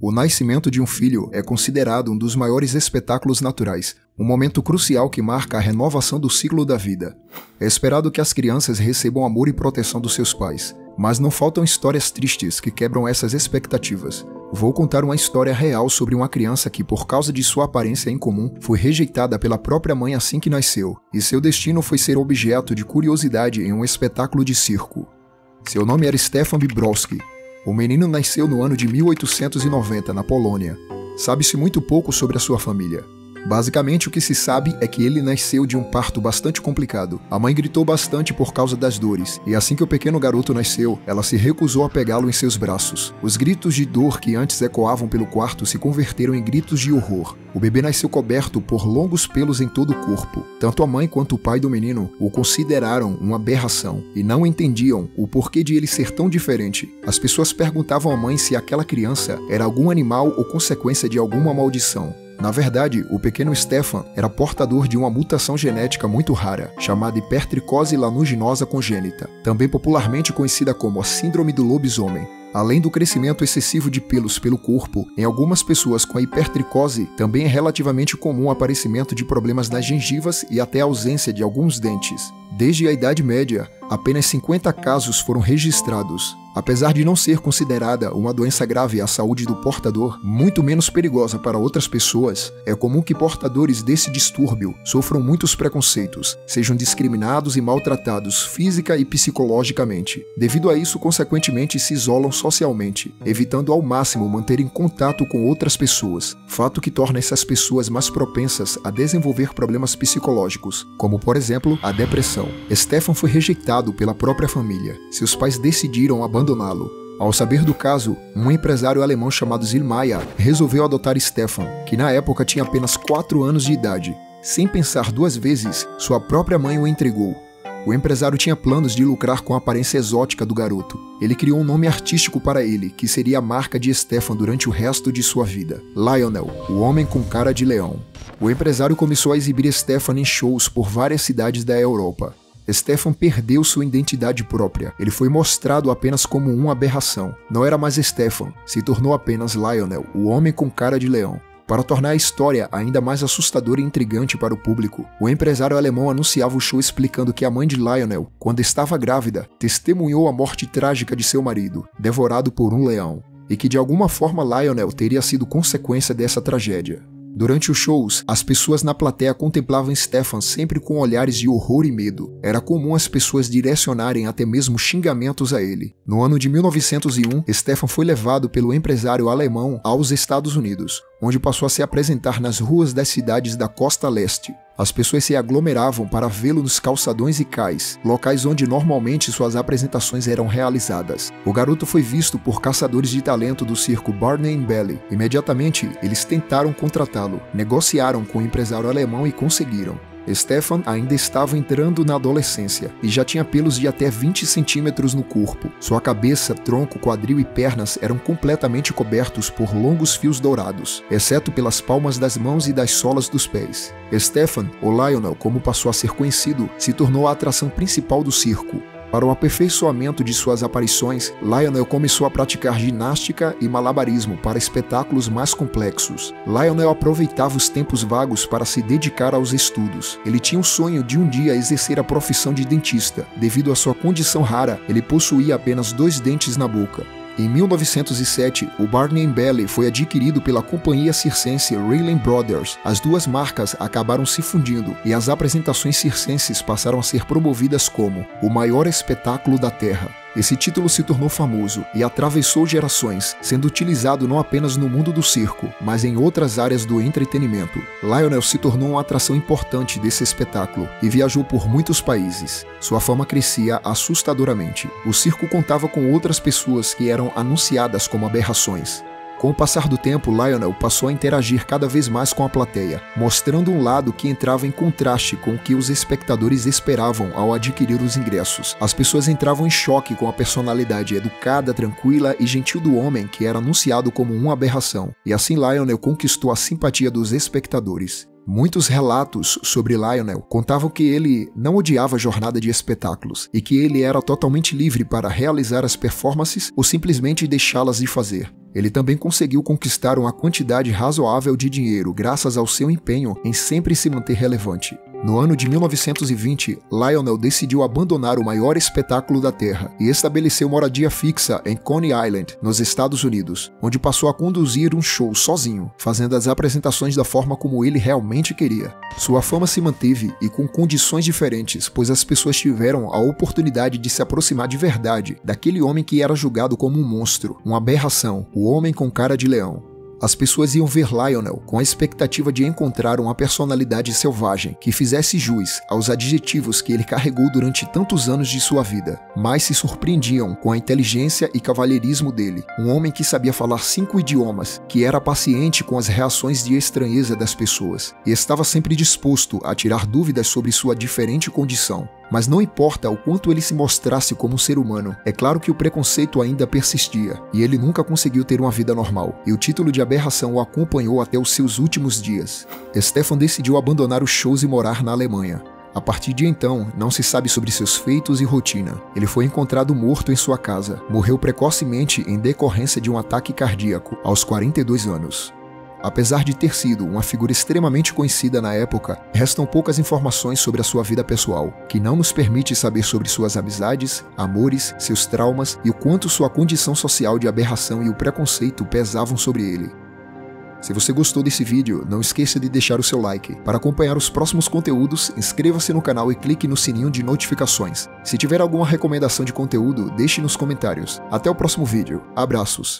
O nascimento de um filho é considerado um dos maiores espetáculos naturais, um momento crucial que marca a renovação do ciclo da vida. É esperado que as crianças recebam amor e proteção dos seus pais, mas não faltam histórias tristes que quebram essas expectativas. Vou contar uma história real sobre uma criança que, por causa de sua aparência incomum, foi rejeitada pela própria mãe assim que nasceu, e seu destino foi ser objeto de curiosidade em um espetáculo de circo. Seu nome era Stefan Bibrowski, o menino nasceu no ano de 1890, na Polônia. Sabe-se muito pouco sobre a sua família. Basicamente, o que se sabe é que ele nasceu de um parto bastante complicado. A mãe gritou bastante por causa das dores, e assim que o pequeno garoto nasceu, ela se recusou a pegá-lo em seus braços. Os gritos de dor que antes ecoavam pelo quarto se converteram em gritos de horror. O bebê nasceu coberto por longos pelos em todo o corpo. Tanto a mãe quanto o pai do menino o consideraram uma aberração e não entendiam o porquê de ele ser tão diferente. As pessoas perguntavam à mãe se aquela criança era algum animal ou consequência de alguma maldição. Na verdade, o pequeno Stefan era portador de uma mutação genética muito rara, chamada hipertricose lanuginosa congênita, também popularmente conhecida como a síndrome do lobisomem. Além do crescimento excessivo de pelos pelo corpo, em algumas pessoas com a hipertricose também é relativamente comum o aparecimento de problemas nas gengivas e até a ausência de alguns dentes. Desde a Idade Média, apenas 50 casos foram registrados, Apesar de não ser considerada uma doença grave à saúde do portador, muito menos perigosa para outras pessoas, é comum que portadores desse distúrbio sofram muitos preconceitos, sejam discriminados e maltratados física e psicologicamente. Devido a isso, consequentemente, se isolam socialmente, evitando ao máximo manterem contato com outras pessoas, fato que torna essas pessoas mais propensas a desenvolver problemas psicológicos, como por exemplo a depressão. Stefan foi rejeitado pela própria família. Seus pais decidiram abandoná-lo. Ao saber do caso, um empresário alemão chamado Zilmeier resolveu adotar Stefan, que na época tinha apenas 4 anos de idade. Sem pensar duas vezes, sua própria mãe o entregou. O empresário tinha planos de lucrar com a aparência exótica do garoto. Ele criou um nome artístico para ele, que seria a marca de Stefan durante o resto de sua vida: Lionel, o homem com cara de leão. O empresário começou a exibir Stefan em shows por várias cidades da Europa. Stefan perdeu sua identidade própria. Ele foi mostrado apenas como uma aberração. Não era mais Stefan, se tornou apenas Lionel, o homem com cara de leão. Para tornar a história ainda mais assustadora e intrigante para o público, o empresário alemão anunciava o show explicando que a mãe de Lionel, quando estava grávida, testemunhou a morte trágica de seu marido, devorado por um leão, e que de alguma forma Lionel teria sido consequência dessa tragédia. Durante os shows, as pessoas na plateia contemplavam Stefan sempre com olhares de horror e medo. Era comum as pessoas direcionarem até mesmo xingamentos a ele. No ano de 1901, Stefan foi levado pelo empresário alemão aos Estados Unidos, onde passou a se apresentar nas ruas das cidades da costa leste. As pessoas se aglomeravam para vê-lo nos calçadões e cais, locais onde normalmente suas apresentações eram realizadas. O garoto foi visto por caçadores de talento do circo Barney Bailey. Imediatamente, eles tentaram contratá-lo, negociaram com o empresário alemão e conseguiram. Stefan ainda estava entrando na adolescência e já tinha pelos de até 20 centímetros no corpo. Sua cabeça, tronco, quadril e pernas eram completamente cobertos por longos fios dourados, exceto pelas palmas das mãos e das solas dos pés. Stefan, ou Lionel como passou a ser conhecido, se tornou a atração principal do circo, para o aperfeiçoamento de suas aparições, Lionel começou a praticar ginástica e malabarismo para espetáculos mais complexos. Lionel aproveitava os tempos vagos para se dedicar aos estudos. Ele tinha o sonho de um dia exercer a profissão de dentista. Devido à sua condição rara, ele possuía apenas dois dentes na boca. Em 1907, o Barney Bailey foi adquirido pela companhia circense Raylan Brothers. As duas marcas acabaram se fundindo e as apresentações circenses passaram a ser promovidas como o maior espetáculo da Terra. Esse título se tornou famoso e atravessou gerações, sendo utilizado não apenas no mundo do circo, mas em outras áreas do entretenimento. Lionel se tornou uma atração importante desse espetáculo e viajou por muitos países. Sua fama crescia assustadoramente. O circo contava com outras pessoas que eram anunciadas como aberrações. Com o passar do tempo, Lionel passou a interagir cada vez mais com a plateia, mostrando um lado que entrava em contraste com o que os espectadores esperavam ao adquirir os ingressos. As pessoas entravam em choque com a personalidade educada, tranquila e gentil do homem que era anunciado como uma aberração, e assim Lionel conquistou a simpatia dos espectadores. Muitos relatos sobre Lionel contavam que ele não odiava a jornada de espetáculos e que ele era totalmente livre para realizar as performances ou simplesmente deixá-las de fazer. Ele também conseguiu conquistar uma quantidade razoável de dinheiro graças ao seu empenho em sempre se manter relevante. No ano de 1920, Lionel decidiu abandonar o maior espetáculo da Terra e estabeleceu moradia fixa em Coney Island, nos Estados Unidos, onde passou a conduzir um show sozinho, fazendo as apresentações da forma como ele realmente queria. Sua fama se manteve e com condições diferentes, pois as pessoas tiveram a oportunidade de se aproximar de verdade daquele homem que era julgado como um monstro, uma aberração, o homem com cara de leão. As pessoas iam ver Lionel com a expectativa de encontrar uma personalidade selvagem que fizesse jus aos adjetivos que ele carregou durante tantos anos de sua vida, mas se surpreendiam com a inteligência e cavalheirismo dele. Um homem que sabia falar cinco idiomas, que era paciente com as reações de estranheza das pessoas e estava sempre disposto a tirar dúvidas sobre sua diferente condição. Mas não importa o quanto ele se mostrasse como um ser humano, é claro que o preconceito ainda persistia, e ele nunca conseguiu ter uma vida normal, e o título de aberração o acompanhou até os seus últimos dias. Stefan decidiu abandonar os shows e morar na Alemanha. A partir de então, não se sabe sobre seus feitos e rotina. Ele foi encontrado morto em sua casa. Morreu precocemente em decorrência de um ataque cardíaco, aos 42 anos. Apesar de ter sido uma figura extremamente conhecida na época, restam poucas informações sobre a sua vida pessoal, que não nos permite saber sobre suas amizades, amores, seus traumas e o quanto sua condição social de aberração e o preconceito pesavam sobre ele. Se você gostou desse vídeo, não esqueça de deixar o seu like. Para acompanhar os próximos conteúdos, inscreva-se no canal e clique no sininho de notificações. Se tiver alguma recomendação de conteúdo, deixe nos comentários. Até o próximo vídeo. Abraços!